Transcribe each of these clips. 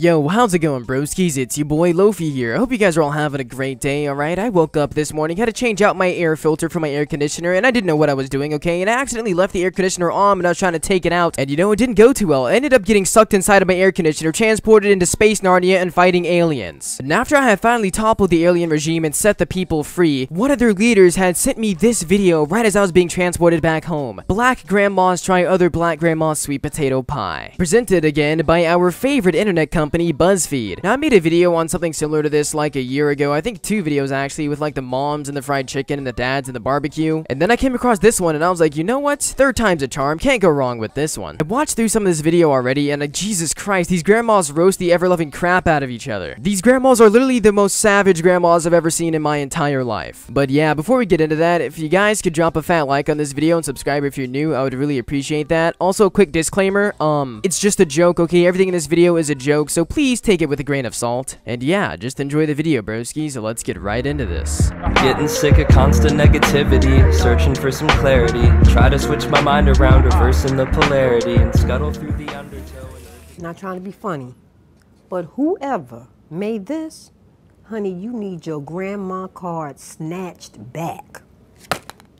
Yo, how's it going, broskies? It's your boy Lofi here. I hope you guys are all having a great day, alright? I woke up this morning, had to change out my air filter for my air conditioner, and I didn't know what I was doing, okay? And I accidentally left the air conditioner on when I was trying to take it out, and you know, it didn't go too well. I ended up getting sucked inside of my air conditioner, transported into Space Narnia, and fighting aliens. And after I had finally toppled the alien regime and set the people free, one of their leaders had sent me this video right as I was being transported back home. Black grandmas try other black grandma's sweet potato pie. Presented again by our favorite internet company, company BuzzFeed. Now, I made a video on something similar to this like a year ago. I think two videos actually with like the moms and the fried chicken and the dads and the barbecue. And then I came across this one and I was like, you know what? Third time's a charm. Can't go wrong with this one. I watched through some of this video already and like, Jesus Christ, these grandmas roast the ever-loving crap out of each other. These grandmas are literally the most savage grandmas I've ever seen in my entire life. But yeah, before we get into that, if you guys could drop a fat like on this video and subscribe if you're new, I would really appreciate that. Also, quick disclaimer, um, it's just a joke, okay? Everything in this video is a joke, so please take it with a grain of salt. And yeah, just enjoy the video, broski, so let's get right into this. Getting sick of constant negativity, searching for some clarity. Try to switch my mind around, reversing the polarity, and scuttle through the undertow. Not trying to be funny, but whoever made this, honey, you need your grandma card snatched back.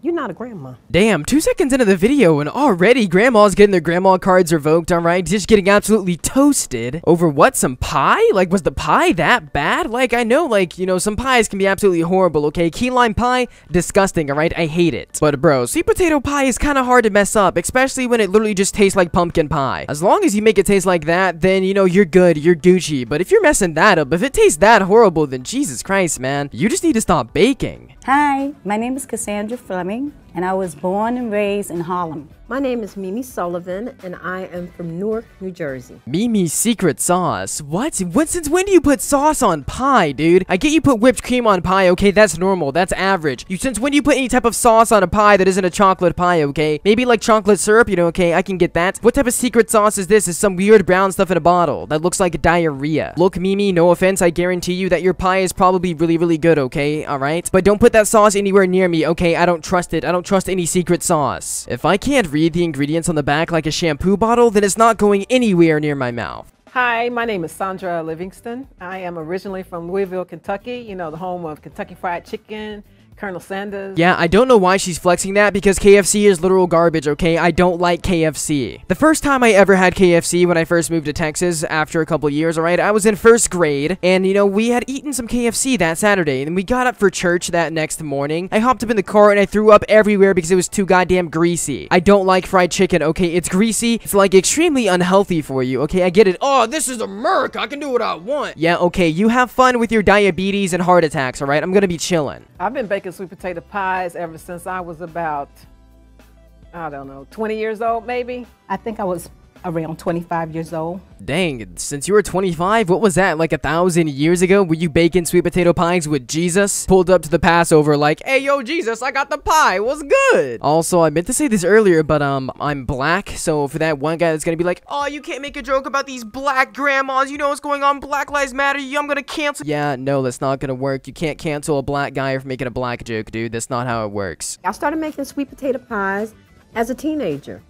You're not a grandma. Damn, two seconds into the video and already grandma's getting their grandma cards revoked, alright? Just getting absolutely toasted over what, some pie? Like, was the pie that bad? Like, I know, like, you know, some pies can be absolutely horrible, okay? Key lime pie, disgusting, alright? I hate it. But bro, sweet potato pie is kind of hard to mess up, especially when it literally just tastes like pumpkin pie. As long as you make it taste like that, then, you know, you're good, you're Gucci. But if you're messing that up, if it tastes that horrible, then Jesus Christ, man, you just need to stop baking. Hi, my name is Cassandra Fleming, and I was born and raised in Harlem. My name is Mimi Sullivan, and I am from Newark, New Jersey. Mimi's secret sauce? What? What? Since when do you put sauce on pie, dude? I get you put whipped cream on pie, okay? That's normal. That's average. You Since when do you put any type of sauce on a pie that isn't a chocolate pie, okay? Maybe like chocolate syrup, you know, okay? I can get that. What type of secret sauce is this? Is some weird brown stuff in a bottle that looks like diarrhea. Look, Mimi, no offense, I guarantee you that your pie is probably really, really good, okay? Alright? But don't put that sauce anywhere near me, okay? I don't trust it. I don't trust any secret sauce. If I can't read the ingredients on the back like a shampoo bottle, then it's not going anywhere near my mouth. Hi, my name is Sandra Livingston. I am originally from Louisville, Kentucky, you know, the home of Kentucky Fried Chicken, Colonel Sanders. Yeah, I don't know why she's flexing that because KFC is literal garbage, okay? I don't like KFC. The first time I ever had KFC when I first moved to Texas after a couple years, alright, I was in first grade and, you know, we had eaten some KFC that Saturday and we got up for church that next morning. I hopped up in the car and I threw up everywhere because it was too goddamn greasy. I don't like fried chicken, okay? It's greasy. It's like extremely unhealthy for you, okay? I get it. Oh, this is America. I can do what I want. Yeah, okay. You have fun with your diabetes and heart attacks, alright? I'm gonna be chilling. I've been baking sweet potato pies ever since I was about, I don't know, 20 years old maybe. I think I was around 25 years old. Dang, since you were 25, what was that, like a thousand years ago? Were you baking sweet potato pies with Jesus? Pulled up to the Passover like, hey, yo, Jesus, I got the pie, what's good? Also, I meant to say this earlier, but, um, I'm black, so for that one guy that's gonna be like, oh, you can't make a joke about these black grandmas, you know what's going on, Black Lives Matter, I'm gonna cancel- Yeah, no, that's not gonna work. You can't cancel a black guy for making a black joke, dude. That's not how it works. I started making sweet potato pies as a teenager.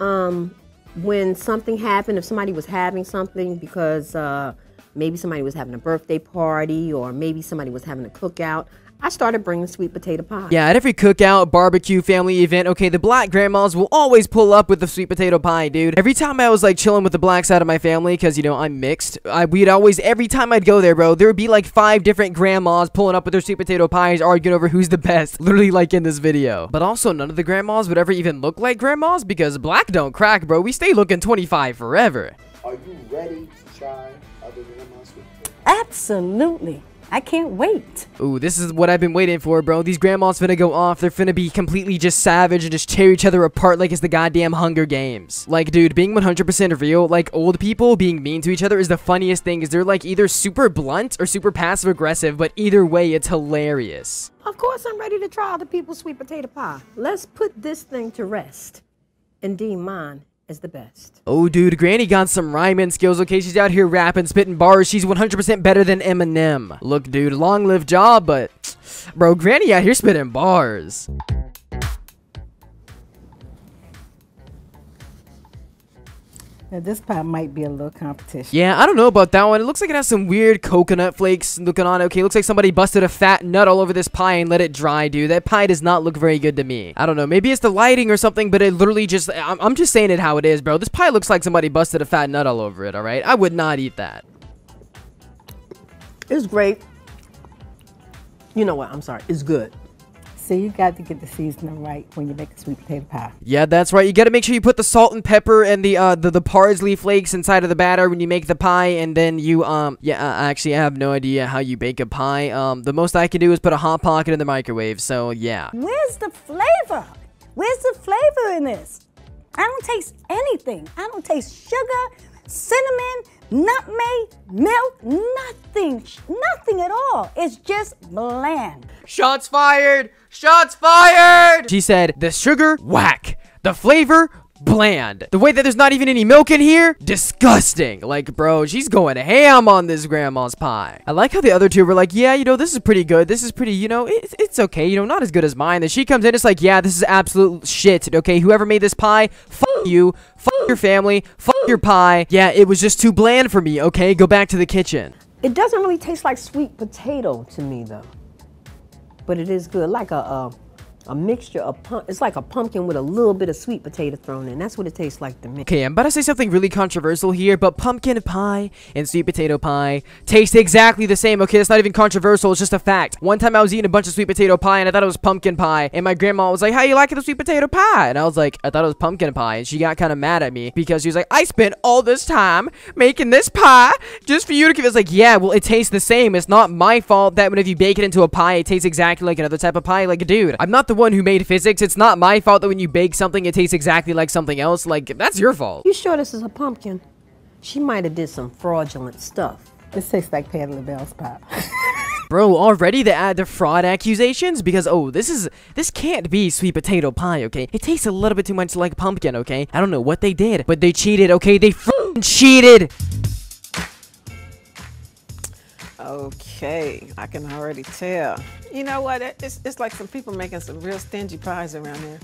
Um, when something happened, if somebody was having something because uh, maybe somebody was having a birthday party or maybe somebody was having a cookout, I started bringing sweet potato pie. Yeah, at every cookout, barbecue, family event, okay, the black grandmas will always pull up with the sweet potato pie, dude. Every time I was like chilling with the black side of my family, because you know I'm mixed, I, we'd always every time I'd go there, bro, there would be like five different grandmas pulling up with their sweet potato pies, arguing over who's the best, literally like in this video. But also, none of the grandmas would ever even look like grandmas because black don't crack, bro. We stay looking 25 forever. Are you ready to try other grandma's sweet potato? Absolutely. I can't wait. Ooh, this is what I've been waiting for, bro. These grandmas finna go off. They're finna be completely just savage and just tear each other apart like it's the goddamn Hunger Games. Like, dude, being 100% real, like, old people being mean to each other is the funniest thing, is they're, like, either super blunt or super passive-aggressive, but either way, it's hilarious. Of course, I'm ready to try other people's sweet potato pie. Let's put this thing to rest and deem mine as the best. Oh, dude, Granny got some rhyming skills, okay? She's out here rapping, spitting bars. She's 100% better than Eminem. Look, dude, long live job, but... Bro, Granny out here spitting bars. Now, this pie might be a little competition. Yeah, I don't know about that one. It looks like it has some weird coconut flakes looking on it. Okay, looks like somebody busted a fat nut all over this pie and let it dry, dude. That pie does not look very good to me. I don't know. Maybe it's the lighting or something, but it literally just... I'm, I'm just saying it how it is, bro. This pie looks like somebody busted a fat nut all over it, all right? I would not eat that. It's great. You know what? I'm sorry. It's good. So you got to get the seasoning right when you make a sweet potato pie. Yeah, that's right. You gotta make sure you put the salt and pepper and the uh the, the parsley flakes inside of the batter when you make the pie, and then you um yeah. Uh, actually, I have no idea how you bake a pie. Um, the most I can do is put a hot pocket in the microwave. So yeah. Where's the flavor? Where's the flavor in this? I don't taste anything. I don't taste sugar, cinnamon, nutmeg, milk, nothing. Nothing at all. It's just bland. Shots fired! Shots fired! She said, the sugar, whack. The flavor, bland. The way that there's not even any milk in here, disgusting. Like, bro, she's going ham on this grandma's pie. I like how the other two were like, yeah, you know, this is pretty good. This is pretty, you know, it's, it's okay. You know, not as good as mine. Then she comes in, it's like, yeah, this is absolute shit. Okay, whoever made this pie, fuck you. Fuck your family. Fuck your pie. Yeah, it was just too bland for me. Okay, go back to the kitchen. It doesn't really taste like sweet potato to me though, but it is good. Like a a, a mixture of pump. It's like a pumpkin with a little bit of sweet potato thrown in. That's what it tastes like to me. Okay, I'm about to say something really controversial here, but pumpkin pie and sweet potato pie taste exactly the same. Okay, it's not even controversial, it's just a fact. One time I was eating a bunch of sweet potato pie and I thought it was pumpkin pie, and my grandma was like, How you liking the sweet potato pie? And I was like, I thought it was pumpkin pie, and she got kind of mad at me because she was like, I spent all this time making this pie just for you to give. It's like, yeah, well, it tastes the same. It's not my fault that when if you bake it into a pie, it tastes exactly like another type of pie. Like, a dude, I'm not the one who made physics. It's not my fault that when you bake something, it tastes exactly like something else. Like, that's your fault. You sure this is a pumpkin? She might have did some fraudulent stuff. This tastes like Patti LaBelle's pie. Bro, already the uh, the fraud accusations because oh, this is this can't be sweet potato pie, okay? It tastes a little bit too much like pumpkin, okay? I don't know what they did, but they cheated, okay? They f***ing cheated. Okay, I can already tell. You know what? It's, it's like some people making some real stingy pies around here.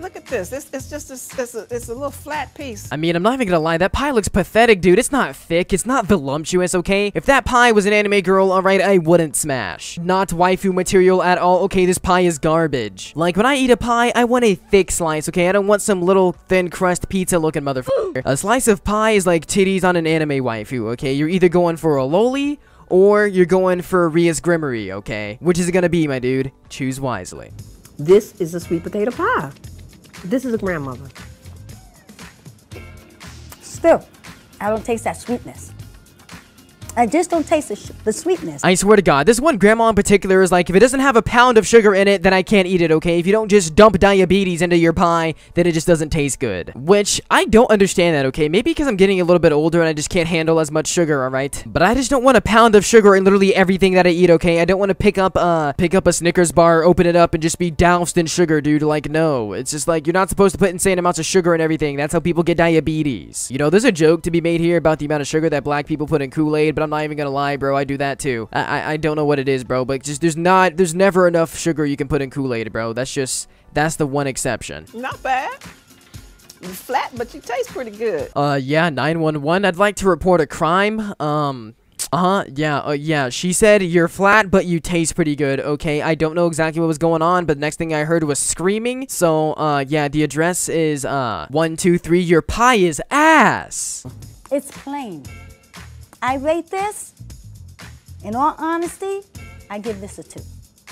Look at this. It's, it's just a, it's, a, it's a little flat piece. I mean, I'm not even gonna lie, that pie looks pathetic, dude. It's not thick, it's not voluptuous, okay? If that pie was an anime girl, alright, I wouldn't smash. Not waifu material at all, okay? This pie is garbage. Like, when I eat a pie, I want a thick slice, okay? I don't want some little thin crust pizza looking motherfucker. a slice of pie is like titties on an anime waifu, okay? You're either going for a loli, or you're going for Rias Gremory, okay? Which is it gonna be, my dude? Choose wisely. This is a sweet potato pie. This is a grandmother. Still, I don't taste that sweetness. I just don't taste the, the sweetness. I swear to God, this one grandma in particular is like, if it doesn't have a pound of sugar in it, then I can't eat it, okay? If you don't just dump diabetes into your pie, then it just doesn't taste good. Which, I don't understand that, okay? Maybe because I'm getting a little bit older and I just can't handle as much sugar, alright? But I just don't want a pound of sugar in literally everything that I eat, okay? I don't want to pick up, uh, pick up a Snickers bar, open it up, and just be doused in sugar, dude. Like, no. It's just like, you're not supposed to put insane amounts of sugar in everything. That's how people get diabetes. You know, there's a joke to be made here about the amount of sugar that black people put in Kool-Aid, but I'm not even gonna lie, bro. I do that too. I, I I don't know what it is, bro, but just there's not there's never enough sugar you can put in Kool-Aid, bro. That's just that's the one exception. Not bad. You're flat, but you taste pretty good. Uh yeah, 911. I'd like to report a crime. Um uh-huh, yeah, uh, yeah, she said you're flat, but you taste pretty good, okay? I don't know exactly what was going on, but next thing I heard was screaming, so, uh, yeah, the address is, uh, 123, your pie is ass! It's plain. I rate this, in all honesty, I give this a two.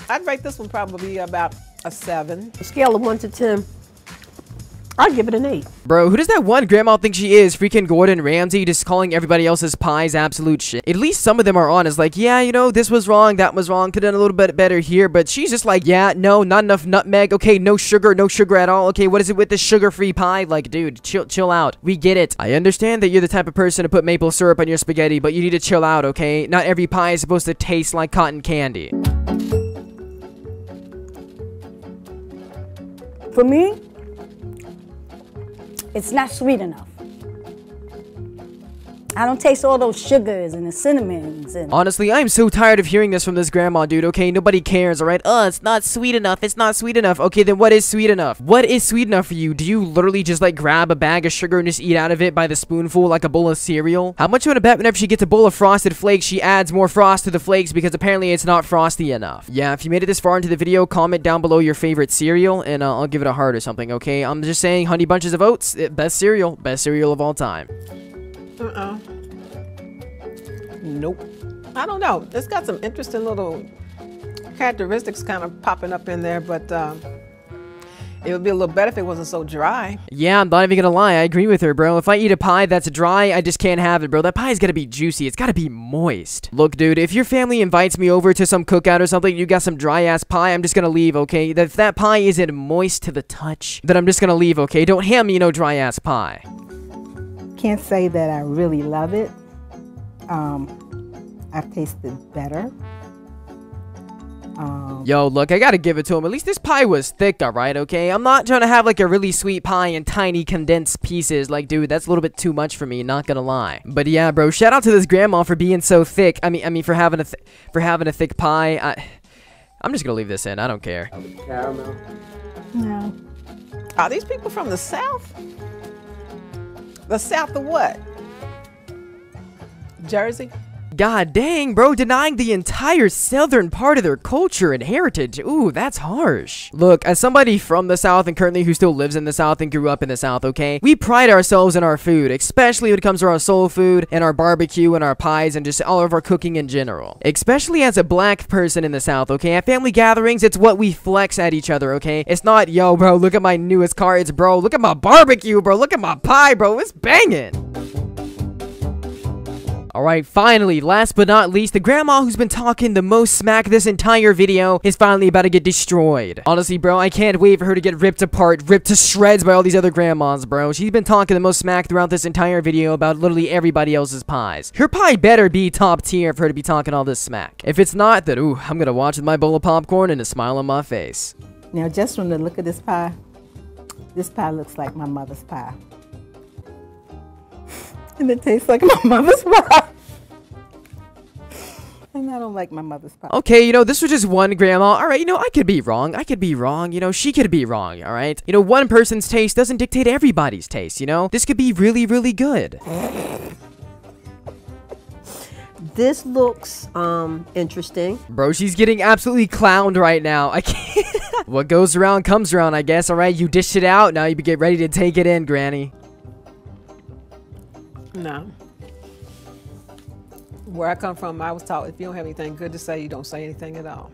I'd rate this one probably about a seven. A scale of one to ten. I'd give it an eight. Bro, who does that one grandma think she is? Freaking Gordon Ramsay, just calling everybody else's pies absolute shit. At least some of them are honest, like, yeah, you know, this was wrong, that was wrong, could've done a little bit better here, but she's just like, yeah, no, not enough nutmeg, okay, no sugar, no sugar at all, okay, what is it with this sugar-free pie? Like, dude, chill, chill out. We get it. I understand that you're the type of person to put maple syrup on your spaghetti, but you need to chill out, okay? Not every pie is supposed to taste like cotton candy. For me, it's not sweet enough. I don't taste all those sugars and the cinnamons and Honestly, I'm so tired of hearing this from this grandma, dude. Okay, nobody cares, alright? Uh, it's not sweet enough. It's not sweet enough. Okay, then what is sweet enough? What is sweet enough for you? Do you literally just like grab a bag of sugar and just eat out of it by the spoonful like a bowl of cereal? How much you want to bet whenever she gets a bowl of frosted flakes, she adds more frost to the flakes because apparently it's not frosty enough? Yeah, if you made it this far into the video, comment down below your favorite cereal and uh, I'll give it a heart or something, okay? I'm just saying, Honey Bunches of Oats, eh, best cereal, best cereal of all time. Uh-uh. Nope. I don't know. It's got some interesting little characteristics kind of popping up in there, but um, it would be a little better if it wasn't so dry. Yeah, I'm not even gonna lie. I agree with her, bro. If I eat a pie that's dry, I just can't have it, bro. That pie's gotta be juicy. It's gotta be moist. Look, dude, if your family invites me over to some cookout or something, you got some dry ass pie, I'm just gonna leave, okay? If that pie isn't moist to the touch, then I'm just gonna leave, okay? Don't hand me no dry ass pie. Can't say that I really love it. Um, I've tasted better. Um, Yo, look, I gotta give it to him. At least this pie was thick, alright, okay? I'm not trying to have like a really sweet pie in tiny condensed pieces. Like, dude, that's a little bit too much for me, not gonna lie. But yeah, bro, shout out to this grandma for being so thick. I mean, I mean, for having a th for having a thick pie. I, I'm just gonna leave this in. I don't care. Caramel. no. Are these people from the South? The South of what? Jersey? God dang, bro, denying the entire southern part of their culture and heritage. Ooh, that's harsh. Look, as somebody from the South and currently who still lives in the South and grew up in the South, okay? We pride ourselves in our food, especially when it comes to our soul food and our barbecue and our pies and just all of our cooking in general. Especially as a black person in the South, okay? At family gatherings, it's what we flex at each other, okay? It's not, yo, bro, look at my newest car. It's, bro, look at my barbecue, bro. Look at my pie, bro. It's banging. Alright, finally, last but not least, the grandma who's been talking the most smack this entire video is finally about to get destroyed. Honestly, bro, I can't wait for her to get ripped apart, ripped to shreds by all these other grandmas, bro. She's been talking the most smack throughout this entire video about literally everybody else's pies. Her pie better be top tier for her to be talking all this smack. If it's not, then ooh, I'm gonna watch with my bowl of popcorn and a smile on my face. Now, just from the look of this pie, this pie looks like my mother's pie. And it tastes like my mother's pie. and I don't like my mother's pie. Okay, you know, this was just one grandma. Alright, you know, I could be wrong. I could be wrong. You know, she could be wrong, alright? You know, one person's taste doesn't dictate everybody's taste, you know? This could be really, really good. This looks um interesting. Bro, she's getting absolutely clowned right now. I can't. what goes around comes around, I guess, alright? You dish it out, now you get ready to take it in, Granny. No. Where I come from, I was taught if you don't have anything good to say, you don't say anything at all.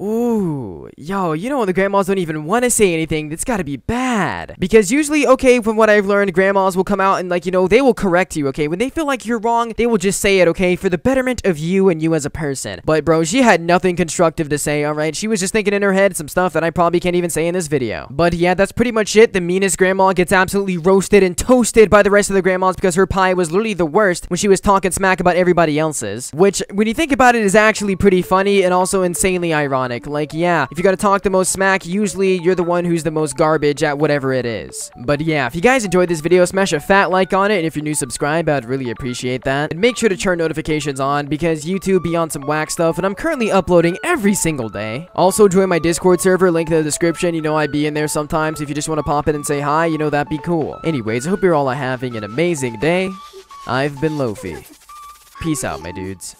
Ooh, yo, you know when the grandmas don't even want to say anything, that's gotta be bad. Because usually, okay, from what I've learned, grandmas will come out and, like, you know, they will correct you, okay? When they feel like you're wrong, they will just say it, okay? For the betterment of you and you as a person. But, bro, she had nothing constructive to say, alright? She was just thinking in her head some stuff that I probably can't even say in this video. But, yeah, that's pretty much it. The meanest grandma gets absolutely roasted and toasted by the rest of the grandmas because her pie was literally the worst when she was talking smack about everybody else's. Which, when you think about it, is actually pretty funny and also insanely ironic. Like, yeah, if you gotta talk the most smack, usually you're the one who's the most garbage at whatever it is. But yeah, if you guys enjoyed this video, smash a fat like on it, and if you're new, subscribe, I'd really appreciate that. And make sure to turn notifications on, because YouTube be on some whack stuff, and I'm currently uploading every single day. Also, join my Discord server, link in the description, you know I'd be in there sometimes. If you just want to pop in and say hi, you know that'd be cool. Anyways, I hope you're all having an amazing day. I've been Lofi. Peace out, my dudes.